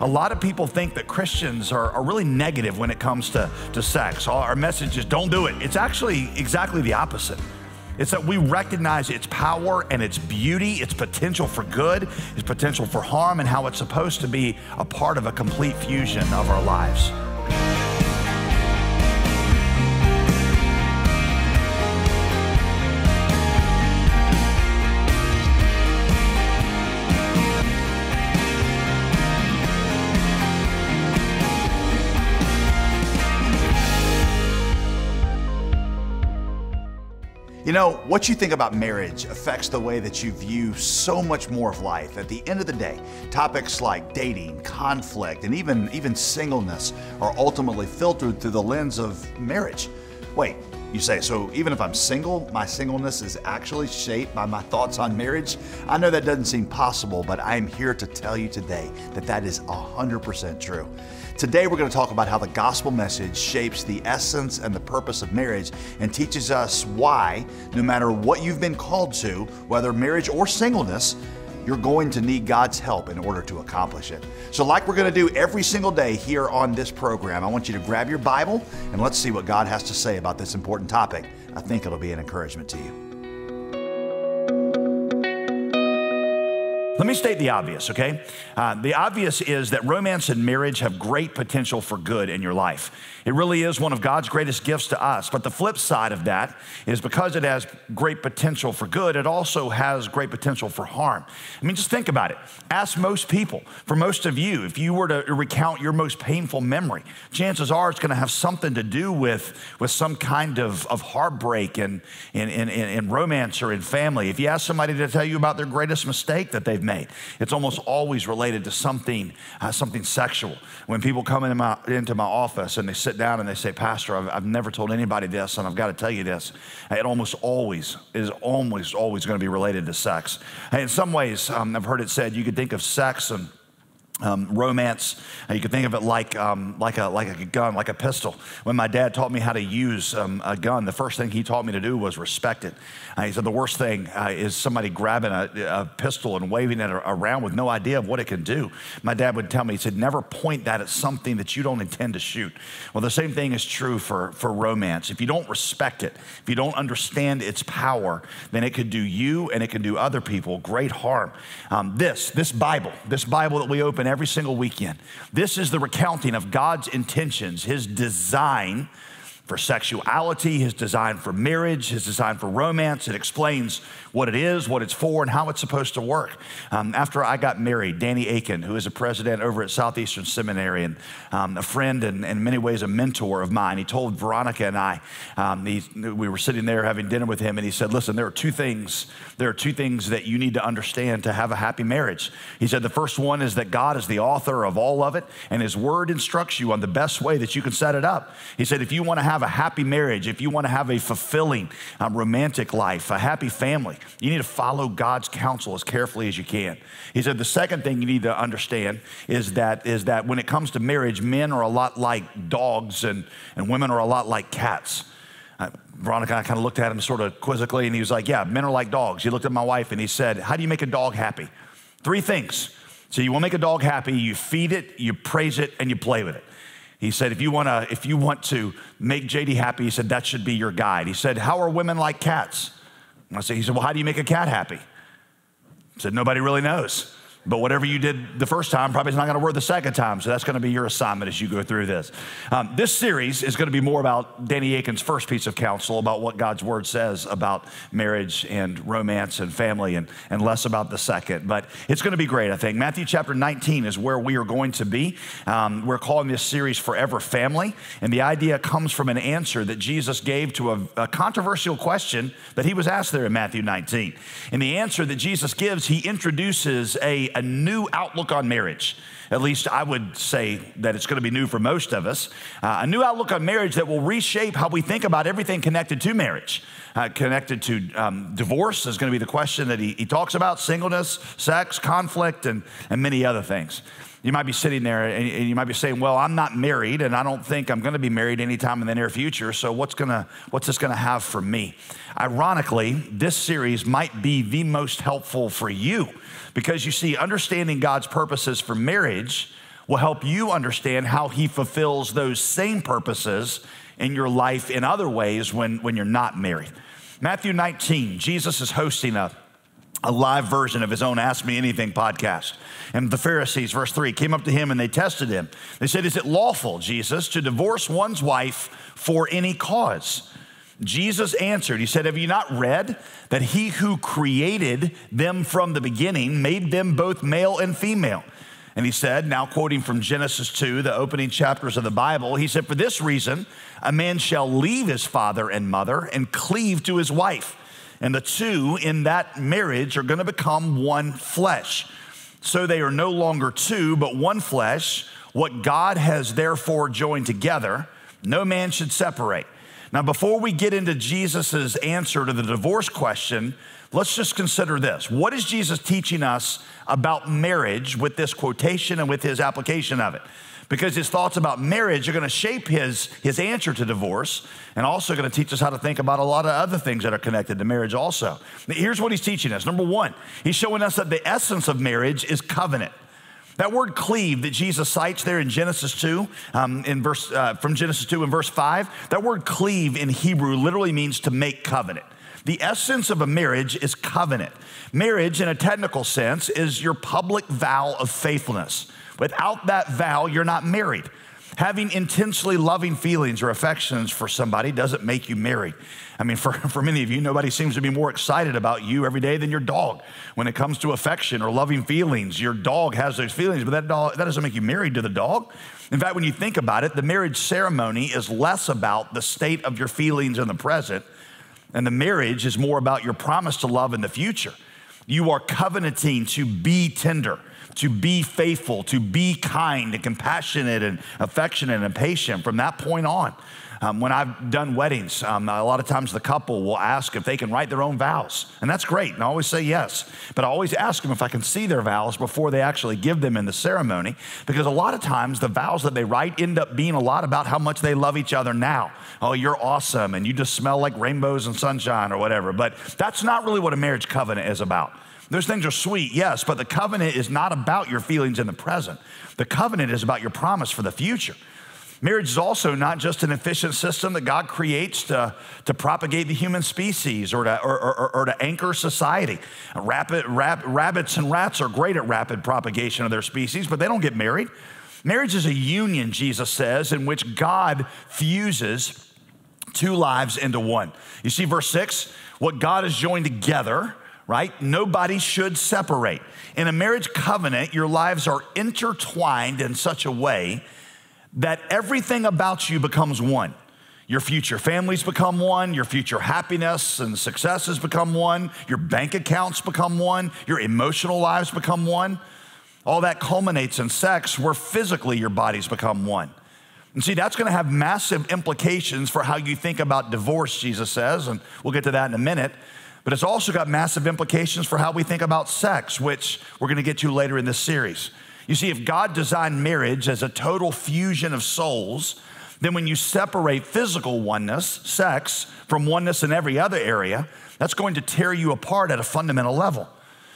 A lot of people think that Christians are, are, really negative when it comes to, to sex. Our message is don't do it. It's actually exactly the opposite. It's that we recognize its power and its beauty, its potential for good, its potential for harm, and how it's supposed to be a part of a complete fusion of our lives. Know, what you think about marriage affects the way that you view so much more of life. At the end of the day, topics like dating, conflict, and even, even singleness are ultimately filtered through the lens of marriage. Wait, you say, so even if I'm single, my singleness is actually shaped by my thoughts on marriage? I know that doesn't seem possible, but I am here to tell you today that that is 100% true. Today, we're going to talk about how the gospel message shapes the essence and the purpose of marriage and teaches us why, no matter what you've been called to, whether marriage or singleness, you're going to need God's help in order to accomplish it. So, like we're going to do every single day here on this program, I want you to grab your Bible and let's see what God has to say about this important topic. I think it'll be an encouragement to you. Let me state the obvious, okay? Uh, the obvious is that romance and marriage have great potential for good in your life. It really is one of God's greatest gifts to us. But the flip side of that is because it has great potential for good, it also has great potential for harm. I mean, just think about it. Ask most people, for most of you, if you were to recount your most painful memory, chances are it's going to have something to do with, with some kind of, of heartbreak in, in, in romance or in family. If you ask somebody to tell you about their greatest mistake that they've made. It's almost always related to something, uh, something sexual. When people come into my, into my office and they sit down and they say, Pastor, I've, I've never told anybody this, and I've got to tell you this, it almost always is almost always going to be related to sex. And in some ways, um, I've heard it said you could think of sex and um, romance. Uh, you could think of it like, um, like, a, like a gun, like a pistol. When my dad taught me how to use um, a gun, the first thing he taught me to do was respect it. Uh, he said the worst thing uh, is somebody grabbing a, a, pistol and waving it around with no idea of what it can do. My dad would tell me, he said, never point that at something that you don't intend to shoot. Well, the same thing is true for, for romance. If you don't respect it, if you don't understand its power, then it could do you and it can do other people great harm. Um, this, this Bible, this Bible that we open every single weekend. This is the recounting of God's intentions, His design for sexuality, his design for marriage, his design for romance. It explains what it is, what it's for, and how it's supposed to work. Um, after I got married, Danny Akin, who is a president over at Southeastern Seminary and um, a friend and in many ways a mentor of mine, he told Veronica and I, um, he, we were sitting there having dinner with him, and he said, Listen, there are two things, there are two things that you need to understand to have a happy marriage. He said, The first one is that God is the author of all of it, and his word instructs you on the best way that you can set it up. He said, If you want to have have a happy marriage, if you want to have a fulfilling um, romantic life, a happy family, you need to follow God's counsel as carefully as you can. He said the second thing you need to understand is that, is that when it comes to marriage, men are a lot like dogs and, and women are a lot like cats. Uh, Veronica and I kind of looked at him sort of quizzically, and he was like, Yeah, men are like dogs. He looked at my wife and he said, How do you make a dog happy? Three things. So you want to make a dog happy, you feed it, you praise it, and you play with it. He said, if you, wanna, if you want to make JD happy, he said, that should be your guide. He said, how are women like cats? I said, he said, well, how do you make a cat happy? I said, nobody really knows. But whatever you did the first time probably is not going to work the second time. So that's going to be your assignment as you go through this. Um, this series is going to be more about Danny Akin's first piece of counsel about what God's word says about marriage and romance and family and, and less about the second. But it's going to be great, I think. Matthew chapter 19 is where we are going to be. Um, we're calling this series Forever Family. And the idea comes from an answer that Jesus gave to a, a controversial question that he was asked there in Matthew 19. And the answer that Jesus gives, he introduces a a new outlook on marriage. At least I would say that it's going to be new for most of us. Uh, a new outlook on marriage that will reshape how we think about everything connected to marriage. Uh, connected to um, divorce is going to be the question that he, he talks about singleness, sex, conflict, and, and many other things. You might be sitting there and, you might be saying, Well, I'm not married, and I don't think I'm going to be married anytime in the near future. So, what's, gonna, what's this going to have for me? Ironically, this series might be the most helpful for you because you see, understanding God's purposes for marriage will help you understand how he fulfills those same purposes in your life in other ways when, when you're not married. Matthew 19, Jesus is hosting a, a live version of his own Ask Me Anything podcast. And the Pharisees, verse 3, came up to him and they tested him. They said, Is it lawful, Jesus, to divorce one's wife for any cause? Jesus answered, He said, Have you not read that he who created them from the beginning made them both male and female? And he said, now quoting from Genesis 2, the opening chapters of the Bible, he said, For this reason, a man shall leave his father and mother and cleave to his wife. And the two in that marriage are going to become one flesh. So they are no longer two, but one flesh. What God has therefore joined together, no man should separate. Now, before we get into Jesus' answer to the divorce question, let's just consider this. What is Jesus teaching us about marriage with this quotation and with his application of it? Because his thoughts about marriage are going to shape his, his answer to divorce and also going to teach us how to think about a lot of other things that are connected to marriage, also. Here's what he's teaching us. Number one, he's showing us that the essence of marriage is covenant. That word cleave that Jesus cites there in Genesis 2, um, in verse, uh, from Genesis 2 in verse 5, that word cleave in Hebrew literally means to make covenant. The essence of a marriage is covenant. Marriage, in a technical sense, is your public vow of faithfulness. Without that vow, you're not married. Having intensely loving feelings or affections for somebody doesn't make you married. I mean, for, for many of you, nobody seems to be more excited about you every day than your dog. When it comes to affection or loving feelings, your dog has those feelings, but that, dog, that doesn't make you married to the dog. In fact, when you think about it, the marriage ceremony is less about the state of your feelings in the present and the marriage is more about your promise to love in the future. You are covenanting to be tender, to be faithful, to be kind and compassionate and affectionate and patient from that point on. Um, when I've done weddings, um, a lot of times the couple will ask if they can write their own vows. And that's great. And I always say yes. But I always ask them if I can see their vows before they actually give them in the ceremony. Because a lot of times the vows that they write end up being a lot about how much they love each other now. Oh, you're awesome. And you just smell like rainbows and sunshine or whatever. But that's not really what a marriage covenant is about. Those things are sweet, yes, but the covenant is not about your feelings in the present. The covenant is about your promise for the future. Marriage is also not just an efficient system that God creates to, to propagate the human species or to, or, or, or to anchor society. Rapid, rab, rabbits and rats are great at rapid propagation of their species, but they don't get married. Marriage is a union, Jesus says, in which God fuses two lives into one. You see, verse six, what God has joined together, right? Nobody should separate. In a marriage covenant, your lives are intertwined in such a way that everything about you becomes one. Your future families become one, your future happiness and successes become one, your bank accounts become one, your emotional lives become one. All that culminates in sex where physically your bodies become one. And see, that's going to have massive implications for how you think about divorce, Jesus says, and we'll get to that in a minute. But it's also got massive implications for how we think about sex, which we're going to get to later in this series. You see, if God designed marriage as a total fusion of souls, then when you separate physical oneness, sex, from oneness in every other area, that's going to tear you apart at a fundamental level.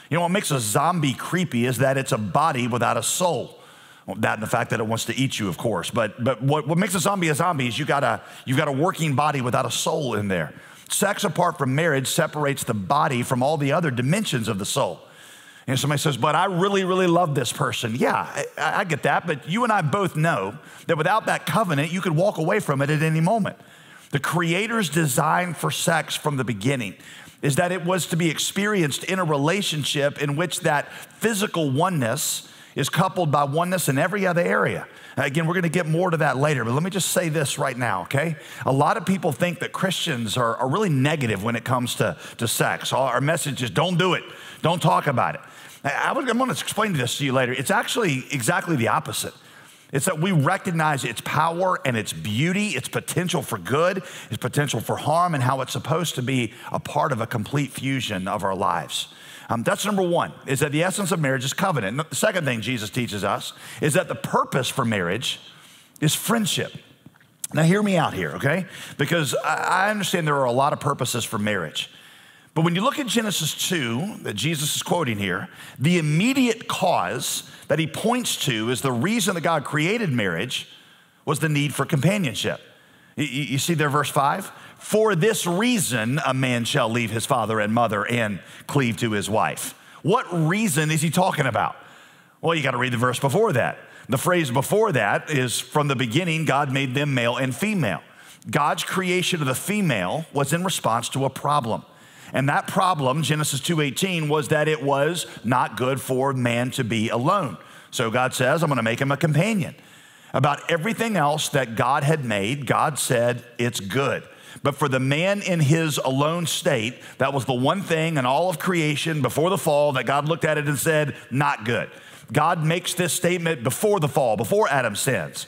You know, what makes a zombie creepy is that it's a body without a soul. Well, that and the fact that it wants to eat you, of course. But, but what, what makes a zombie a zombie is you got a, you've got a working body without a soul in there. Sex apart from marriage separates the body from all the other dimensions of the soul. And somebody says, But I really, really love this person. Yeah, I, I, get that. But you and I both know that without that covenant, you could walk away from it at any moment. The Creator's design for sex from the beginning is that it was to be experienced in a relationship in which that physical oneness is coupled by oneness in every other area. Again, we're going to get more to that later, but let me just say this right now, okay? A lot of people think that Christians are, are really negative when it comes to, to sex. Our message is don't do it, don't talk about it. I, am going to explain this to you later. It's actually exactly the opposite. It's that we recognize its power and its beauty, its potential for good, its potential for harm, and how it's supposed to be a part of a complete fusion of our lives. Um, that's number one, is that the essence of marriage is covenant. The second thing Jesus teaches us is that the purpose for marriage is friendship. Now, hear me out here, okay? Because I understand there are a lot of purposes for marriage. But when you look at Genesis 2, that Jesus is quoting here, the immediate cause that he points to is the reason that God created marriage was the need for companionship. You see there, verse 5? For this reason, a man shall leave his father and mother and cleave to his wife. What reason is he talking about? Well, you got to read the verse before that. The phrase before that is from the beginning, God made them male and female. God's creation of the female was in response to a problem. And that problem, Genesis 2:18, was that it was not good for man to be alone. So God says, I'm going to make him a companion. About everything else that God had made, God said it's good. But for the man in his alone state, that was the one thing in all of creation before the fall that God looked at it and said, not good. God makes this statement before the fall, before Adam sins.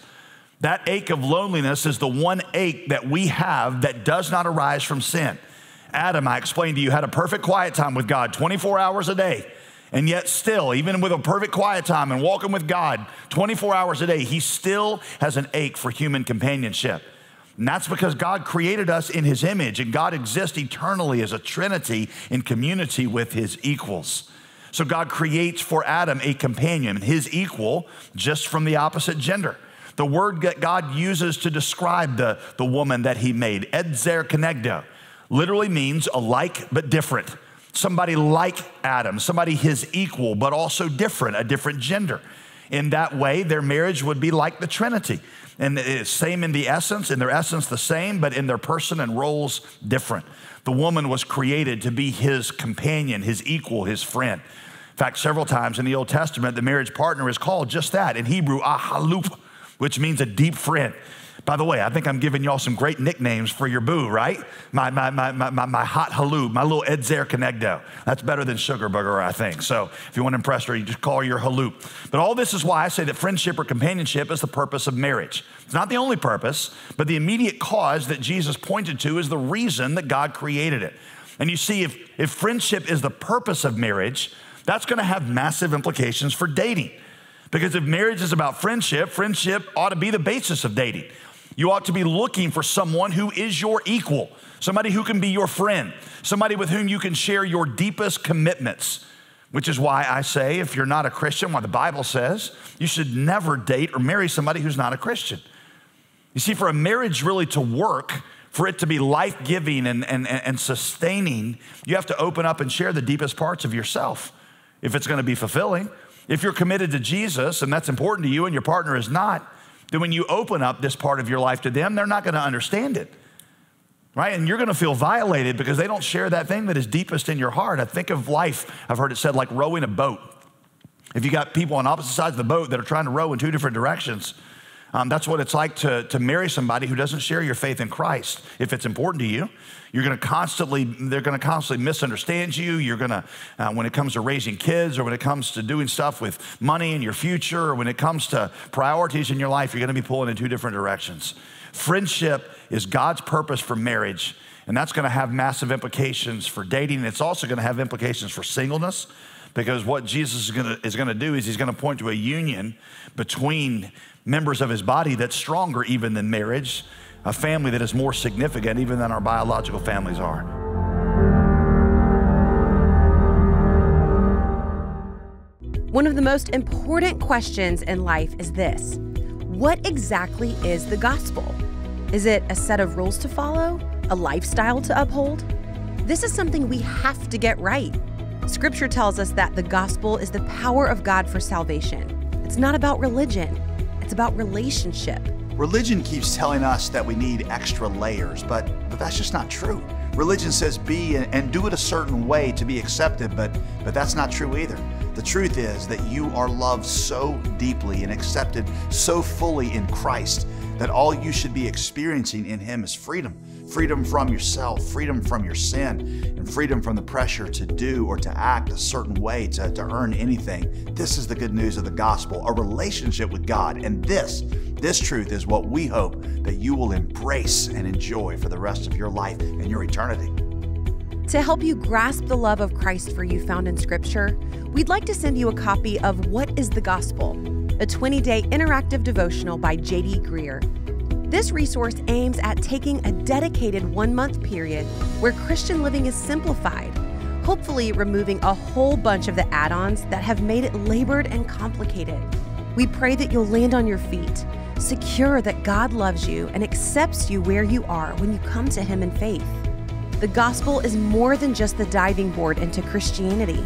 That ache of loneliness is the one ache that we have that does not arise from sin. Adam, I explained to you, had a perfect quiet time with God 24 hours a day. And yet, still, even with a perfect quiet time and walking with God 24 hours a day, he still has an ache for human companionship. And that's because God created us in his image, and God exists eternally as a trinity in community with his equals. So God creates for Adam a companion, his equal, just from the opposite gender. The word that God uses to describe the, the woman that he made, ezer kenegdo, literally means alike but different. Somebody like Adam, somebody his equal, but also different, a different gender. In that way, their marriage would be like the Trinity. And it's same in the essence, in their essence the same, but in their person and roles different. The woman was created to be his companion, his equal, his friend. In fact, several times in the Old Testament, the marriage partner is called just that. In Hebrew, ahalup, which means a deep friend. By the way, I think I'm giving y'all some great nicknames for your boo, right? My, my, my, my, my, my hot halou, my little Ezer Kenegdo. That's better than Sugar Booger, I think. So if you want to impress her, you just call her your halou. But all this is why I say that friendship or companionship is the purpose of marriage. It's not the only purpose, but the immediate cause that Jesus pointed to is the reason that God created it. And you see, if, if friendship is the purpose of marriage, that's going to have massive implications for dating. Because if marriage is about friendship, friendship ought to be the basis of dating. You ought to be looking for someone who is your equal, somebody who can be your friend, somebody with whom you can share your deepest commitments. Which is why I say, if you're not a Christian, why the Bible says you should never date or marry somebody who's not a Christian. You see, for a marriage really to work, for it to be life giving and, and, and sustaining, you have to open up and share the deepest parts of yourself if it's going to be fulfilling. If you're committed to Jesus and that's important to you and your partner is not, then when you open up this part of your life to them, they're not going to understand it. Right? And you're going to feel violated because they don't share that thing that is deepest in your heart. I think of life, I've heard it said like rowing a boat. If you got people on opposite sides of the boat that are trying to row in two different directions, um, that's what it's like to, to marry somebody who doesn't share your faith in Christ. If it's important to you, you're going to constantly, they're going to constantly misunderstand you. You're going to, uh, when it comes to raising kids or when it comes to doing stuff with money and your future or when it comes to priorities in your life, you're going to be pulling in two different directions. Friendship is God's purpose for marriage, and that's going to have massive implications for dating. It's also going to have implications for singleness because what Jesus is going to, is to do is he's going to point to a union between members of his body that's stronger even than marriage, a family that is more significant even than our biological families are. One of the most important questions in life is this What exactly is the gospel? Is it a set of rules to follow? A lifestyle to uphold? This is something we have to get right. Scripture tells us that the gospel is the power of God for salvation. It's not about religion, it's about relationship. Religion keeps telling us that we need extra layers, but, but that's just not true. Religion says be and, and do it a certain way to be accepted, but, but that's not true either. The truth is that you are loved so deeply and accepted so fully in Christ that all you should be experiencing in Him is freedom freedom from yourself, freedom from your sin, and freedom from the pressure to do or to act a certain way to, to earn anything. This is the good news of the gospel, a relationship with God. And this, this truth is what we hope that you will embrace and enjoy for the rest of your life and your eternity. To help you grasp the love of Christ for you found in Scripture, we'd like to send you a copy of What is the Gospel, a 20 day interactive devotional by J.D. Greear This resource aims at taking a dedicated one month period where Christian living is simplified, hopefully, removing a whole bunch of the add ons that have made it labored and complicated. We pray that you'll land on your feet, secure that God loves you and accepts you where you are when you come to Him in faith. The gospel is more than just the diving board into Christianity,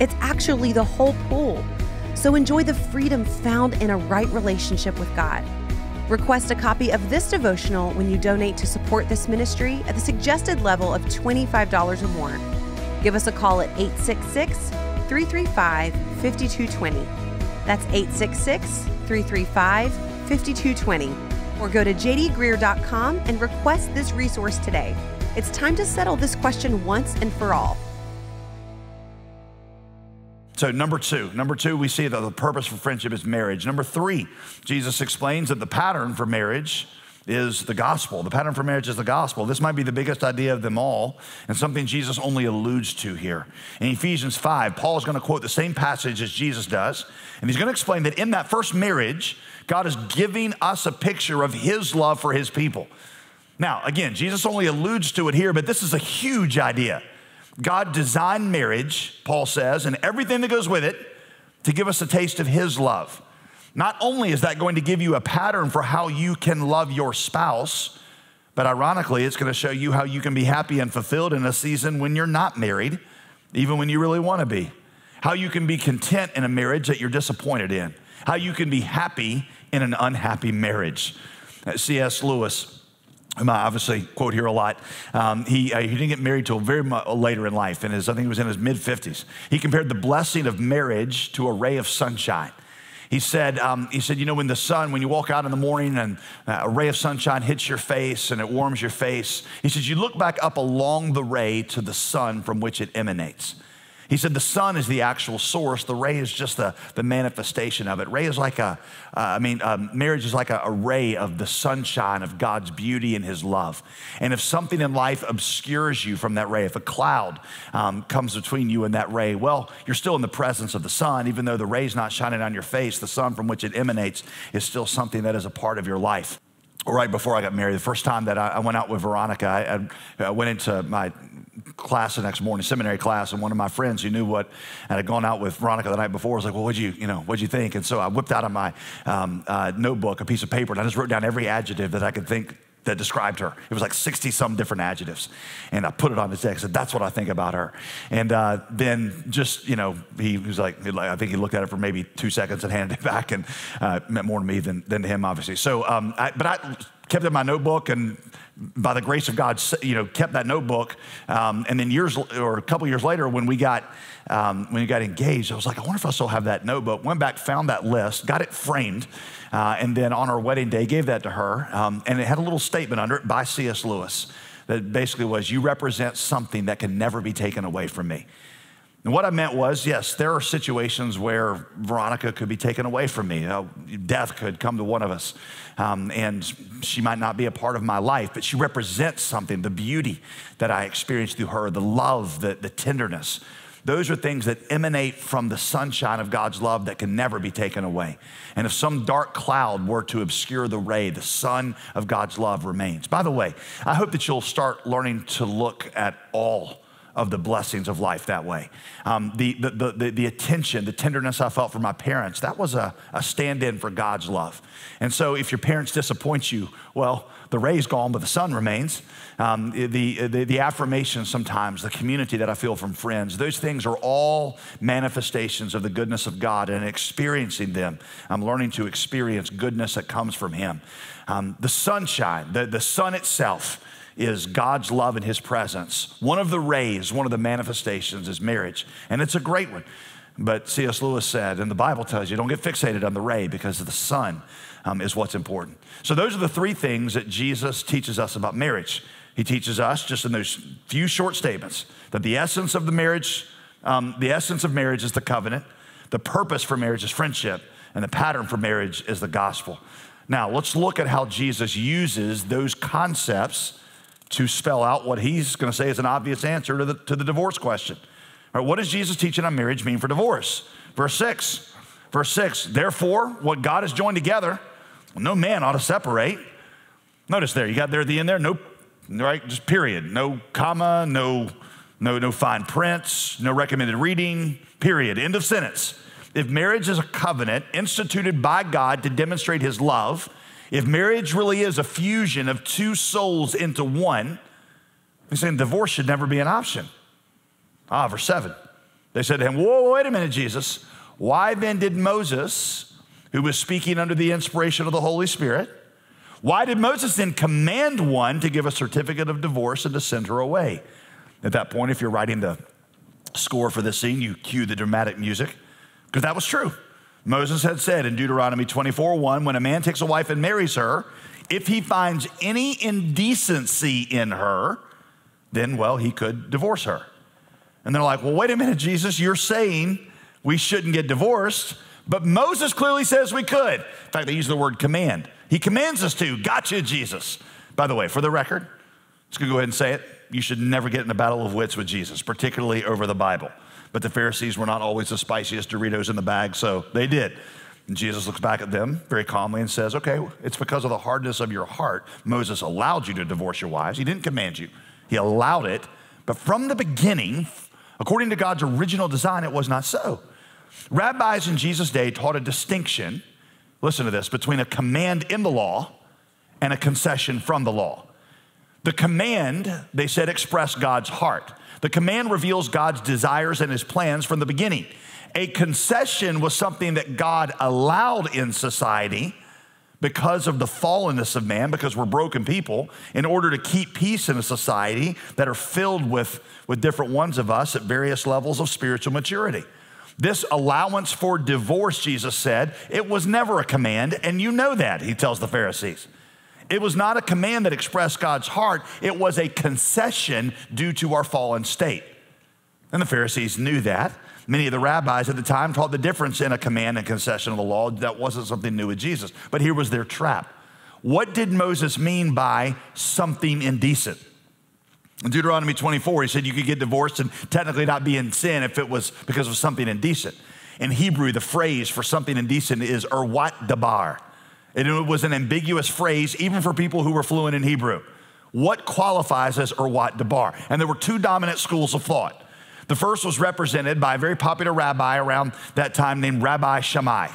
it's actually the whole pool. So enjoy the freedom found in a right relationship with God. Request a copy of this devotional when you donate to support this ministry at the suggested level of $25 or more. Give us a call at 866 335 5220. That's 866 335 5220. Or go to jdgreear.com and request this resource today. It's time to settle this question once and for all. So, number two, number two, we see that the purpose for friendship is marriage. Number three, Jesus explains that the pattern for marriage is the gospel. The pattern for marriage is the gospel. This might be the biggest idea of them all, and something Jesus only alludes to here. In Ephesians 5, Paul is going to quote the same passage as Jesus does, and he's going to explain that in that first marriage, God is giving us a picture of his love for his people. Now, again, Jesus only alludes to it here, but this is a huge idea. God designed marriage, Paul says, and everything that goes with it to give us a taste of His love. Not only is that going to give you a pattern for how you can love your spouse, but ironically, it's going to show you how you can be happy and fulfilled in a season when you're not married, even when you really want to be. How you can be content in a marriage that you're disappointed in. How you can be happy in an unhappy marriage. C.S. Lewis whom I obviously quote here a lot, um, he, uh, he didn't get married till very much later in life, and I think he was in his mid 50s. He compared the blessing of marriage to a ray of sunshine. He said, um, he said, you know, when the sun, when you walk out in the morning and uh, a ray of sunshine hits your face and it warms your face, he says, you look back up along the ray to the sun from which it emanates. He said the sun is the actual source. The ray is just the, the manifestation of it. Ray is like a, uh, I mean, um, marriage is like a, a, ray of the sunshine of God's beauty and his love. And if something in life obscures you from that ray, if a cloud um, comes between you and that ray, well, you're still in the presence of the sun. Even though the ray's not shining on your face, the sun from which it emanates is still something that is a part of your life right before I got married, the first time that I, went out with Veronica, I, I, went into my class the next morning, seminary class, and one of my friends who knew what and had gone out with Veronica the night before was like, "Well, what'd you, you know, what'd you think?" And so I whipped out of my um, uh, notebook a piece of paper and I just wrote down every adjective that I could think that described her. It was like 60 some different adjectives. And I put it on his desk. I said, that's what I think about her. And uh, then just, you know, he was like, I think he looked at it for maybe two seconds and handed it back and uh, meant more to me than, than to him, obviously. So, um, I, but I kept in my notebook and by the grace of God, you know, kept that notebook. Um, and then years or a couple years later, when we got um, when we got engaged, I was like, I wonder if I still have that notebook. Went back, found that list, got it framed, uh, and then on our wedding day, gave that to her. Um, and it had a little statement under it by C.S. Lewis that basically was, "You represent something that can never be taken away from me." And what I meant was, yes, there are situations where Veronica could be taken away from me. death could come to one of us, um, and she might not be a part of my life, but she represents something the beauty that I experienced through her, the love, the, the tenderness. Those are things that emanate from the sunshine of God's love that can never be taken away. And if some dark cloud were to obscure the ray, the sun of God's love remains. By the way, I hope that you'll start learning to look at all of the blessings of life that way. Um, the, the, the, the, attention, the tenderness I felt for my parents, that was a, a stand in for God's love. And so if your parents disappoint you, well, the ray's gone, but the sun remains. Um, the, the, the affirmation sometimes, the community that I feel from friends, those things are all manifestations of the goodness of God and experiencing them. I'm learning to experience goodness that comes from Him. Um, the sunshine, the, the sun itself, is God's love and His presence. One of the rays, one of the manifestations is marriage, and it's a great one. But C.S. Lewis said, and the Bible tells you, don't get fixated on the ray because the sun um, is what's important. So, those are the three things that Jesus teaches us about marriage. He teaches us, just in those few short statements, that the essence of the marriage, um, the essence of marriage is the covenant, the purpose for marriage is friendship, and the pattern for marriage is the gospel. Now, let's look at how Jesus uses those concepts to spell out what he's going to say is an obvious answer to the, to the divorce question. All right, what does Jesus teaching on marriage mean for divorce? Verse 6. Verse 6 Therefore, what God has joined together, no man ought to separate. Notice there, you got there at the end there, no, right? Just period. No comma, no, no, no fine prints, no recommended reading, period. End of sentence. If marriage is a covenant instituted by God to demonstrate his love, if marriage really is a fusion of two souls into one, he's saying divorce should never be an option. Ah, verse 7. They said to him, Whoa, wait a minute, Jesus. Why then did Moses, who was speaking under the inspiration of the Holy Spirit, why did Moses then command one to give a certificate of divorce and to send her away? At that point, if you're writing the score for this scene, you cue the dramatic music, because that was true. Moses had said in Deuteronomy 24 1, when a man takes a wife and marries her, if he finds any indecency in her, then, well, he could divorce her. And they're like, well, wait a minute, Jesus, you're saying we shouldn't get divorced, but Moses clearly says we could. In fact, they use the word command. He commands us to. Gotcha, Jesus. By the way, for the record, let's go ahead and say it. You should never get in a battle of wits with Jesus, particularly over the Bible. But the Pharisees were not always the spiciest Doritos in the bag, so they did. And Jesus looks back at them very calmly and says, Okay, it's because of the hardness of your heart. Moses allowed you to divorce your wives. He didn't command you, he allowed it. But from the beginning, according to God's original design, it was not so. Rabbis in Jesus' day taught a distinction, listen to this, between a command in the law and a concession from the law. The command, they said, expressed God's heart. The command reveals God's desires and his plans from the beginning. A concession was something that God allowed in society because of the fallenness of man, because we're broken people, in order to keep peace in a society that are filled with, with different ones of us at various levels of spiritual maturity. This allowance for divorce, Jesus said, it was never a command, and you know that, he tells the Pharisees. It was not a command that expressed God's heart, it was a concession due to our fallen state. And the Pharisees knew that. Many of the rabbis at the time taught the difference in a command and concession of the law. That wasn't something new with Jesus. But here was their trap. What did Moses mean by something indecent? In Deuteronomy 24, he said you could get divorced and technically not be in sin if it was because of something indecent. In Hebrew, the phrase for something indecent is erwat dabar. And it was an ambiguous phrase even for people who were fluent in Hebrew. What qualifies as erwat dabar? And there were two dominant schools of thought. The first was represented by a very popular rabbi around that time named Rabbi Shammai.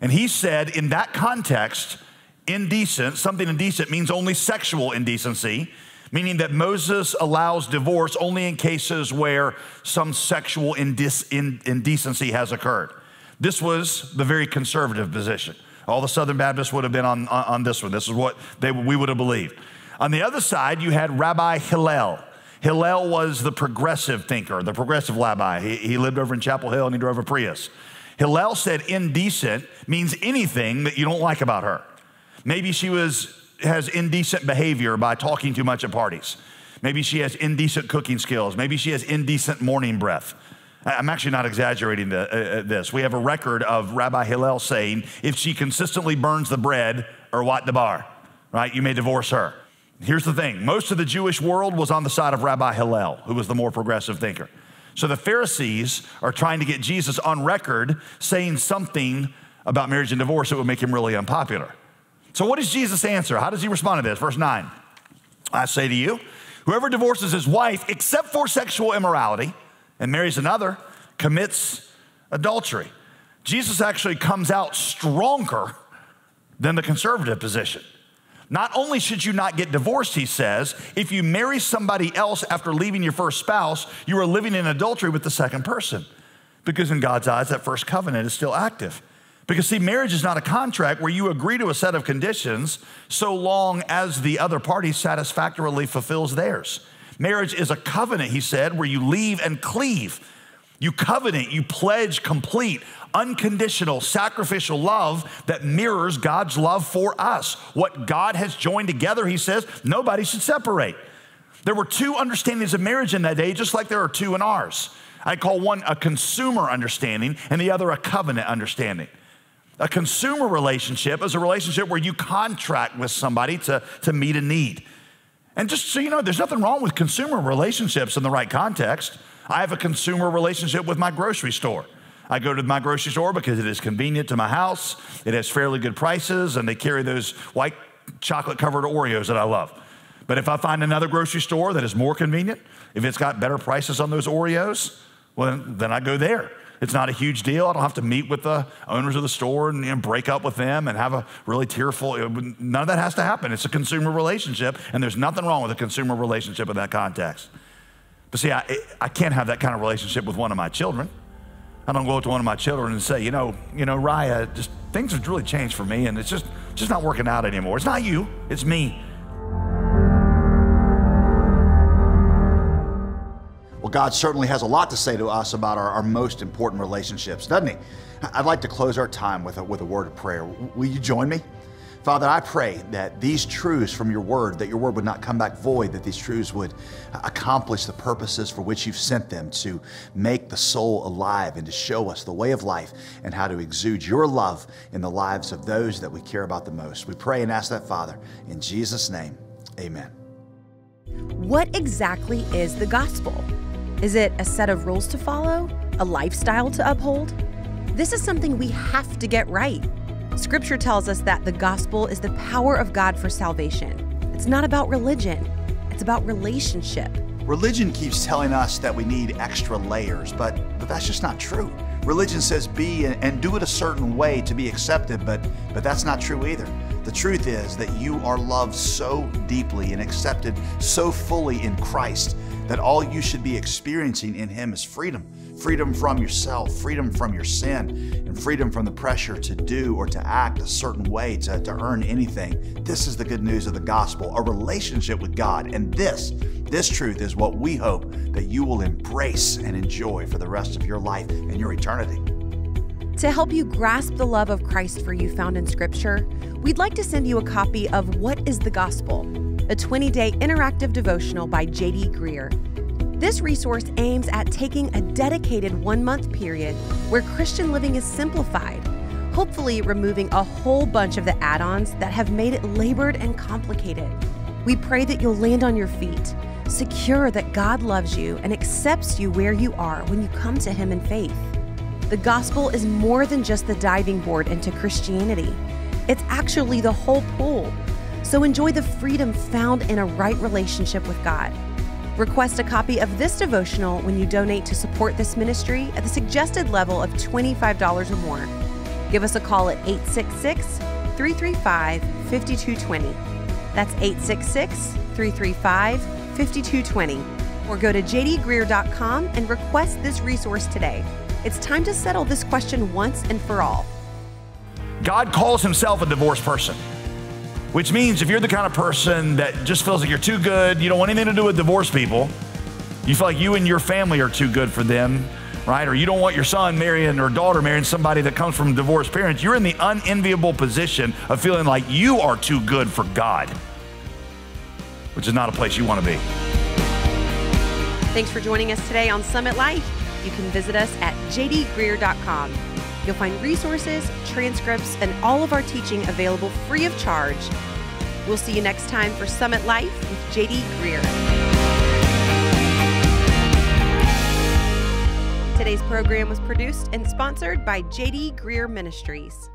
And he said, in that context, indecent, something indecent means only sexual indecency, meaning that Moses allows divorce only in cases where some sexual indecency has occurred. This was the very conservative position. All the Southern Baptists would have been on, on, on this one. This is what they, we would have believed. On the other side, you had Rabbi Hillel. Hillel was the progressive thinker, the progressive rabbi. He, he lived over in Chapel Hill and he drove a Prius. Hillel said indecent means anything that you don't like about her. Maybe she was, has indecent behavior by talking too much at parties. Maybe she has indecent cooking skills. Maybe she has indecent morning breath. I'm actually not exaggerating the, uh, uh this. We have a record of Rabbi Hillel saying, if she consistently burns the bread erwat dabar, right, you may divorce her. Here's the thing most of the Jewish world was on the side of Rabbi Hillel, who was the more progressive thinker. So the Pharisees are trying to get Jesus on record saying something about marriage and divorce that would make him really unpopular. So, what does Jesus answer? How does he respond to this? Verse 9 I say to you, whoever divorces his wife except for sexual immorality and marries another commits adultery. Jesus actually comes out stronger than the conservative position. Not only should you not get divorced, he says, if you marry somebody else after leaving your first spouse, you are living in adultery with the second person. Because in God's eyes, that first covenant is still active. Because, see, marriage is not a contract where you agree to a set of conditions so long as the other party satisfactorily fulfills theirs. Marriage is a covenant, he said, where you leave and cleave. You covenant, you pledge complete, unconditional, sacrificial love that mirrors God's love for us. What God has joined together, he says, nobody should separate. There were two understandings of marriage in that day, just like there are two in ours. I call one a consumer understanding and the other a covenant understanding. A consumer relationship is a relationship where you contract with somebody to, to meet a need. And just so you know, there's nothing wrong with consumer relationships in the right context. I have a consumer relationship with my grocery store. I go to my grocery store because it is convenient to my house. It has fairly good prices, and they carry those white chocolate covered Oreos that I love. But if I find another grocery store that is more convenient, if it's got better prices on those Oreos, well, then I go there. It's not a huge deal. I don't have to meet with the owners of the store and you know, break up with them and have a really tearful. None of that has to happen. It's a consumer relationship, and there's nothing wrong with a consumer relationship in that context. But see, I, I can't have that kind of relationship with one of my children. I don't go up to one of my children and say, you know, you know, Ryah, just things have really changed for me, and it's just just not working out anymore. It's not you, it's me. Well, God certainly has a lot to say to us about our, our most important relationships, doesn't He? I'd like to close our time with a, with a word of prayer. Will you join me? Father, I pray that these truths from your word, that your word would not come back void, that these truths would accomplish the purposes for which you've sent them to make the soul alive and to show us the way of life and how to exude your love in the lives of those that we care about the most. We pray and ask that, Father, in Jesus' name, amen. What exactly is the gospel? Is it a set of rules to follow? A lifestyle to uphold? This is something we have to get right. Scripture tells us that the gospel is the power of God for salvation. It's not about religion, it's about relationship. Religion keeps telling us that we need extra layers, but, but that's just not true. Religion says be and, and do it a certain way to be accepted, but, but that's not true either. The truth is that you are loved so deeply and accepted so fully in Christ that all you should be experiencing in Him is freedom freedom from yourself, freedom from your sin, and freedom from the pressure to do or to act a certain way to, to earn anything. This is the good news of the gospel a relationship with God. And this, this truth is what we hope that you will embrace and enjoy for the rest of your life and your eternity. To help you grasp the love of Christ for you found in Scripture, we'd like to send you a copy of What is the Gospel? A 20 day interactive devotional by J.D. Greear. This resource aims at taking a dedicated one month period where Christian living is simplified, hopefully, removing a whole bunch of the add ons that have made it labored and complicated. We pray that you'll land on your feet, secure that God loves you and accepts you where you are when you come to Him in faith. The gospel is more than just the diving board into Christianity, it's actually the whole pool. So enjoy the freedom found in a right relationship with God. Request a copy of this devotional when you donate to support this ministry at the suggested level of $25 or more. Give us a call at 866 335 5220. That's 866 335 5220. Or go to jdgreear.com and request this resource today. It's time to settle this question once and for all. God calls himself a divorced person. Which means if you're the kind of person that just feels like you're too good, you don't want anything to do with divorced people, you feel like you and your family are too good for them, right? Or you don't want your son marrying or daughter marrying somebody that comes from divorced parents, you're in the unenviable position of feeling like you are too good for God, which is not a place you want to be. Thanks for joining us today on Summit Life. You can visit us at jdgreear.com. You'll find resources, transcripts, and all of our teaching available free of charge. We'll see you next time for Summit Life with JD Greear. Today's program was produced and sponsored by JD Greear Ministries.